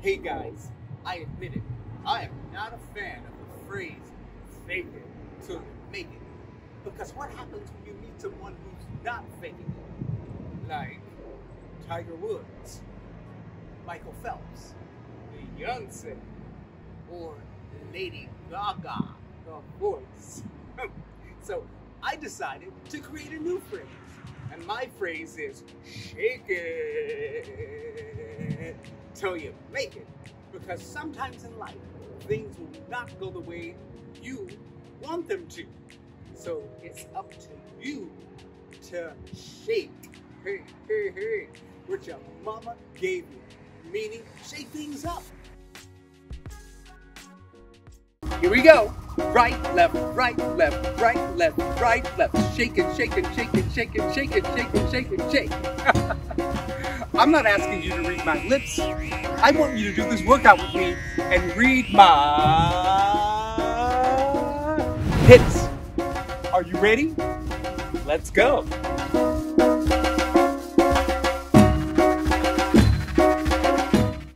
Hey guys, I admit it, I am not a fan of the phrase fake it you make it. Because what happens when you meet someone who's not faking it? Like Tiger Woods, Michael Phelps, Beyonce, or Lady Gaga, the voice. so I decided to create a new phrase. And my phrase is shake it till you make it. Because sometimes in life, things will not go the way you want them to. So it's up to you to shake, hey, hey, hey, what your mama gave you. Meaning, shake things up. Here we go. Right, left, right, left, right, left, right, left. Shake it, shake it, shake it, shake it, shake it, shake it, shake it, shake. I'm not asking you to read my lips. I want you to do this workout with me and read my hips. Are you ready? Let's go.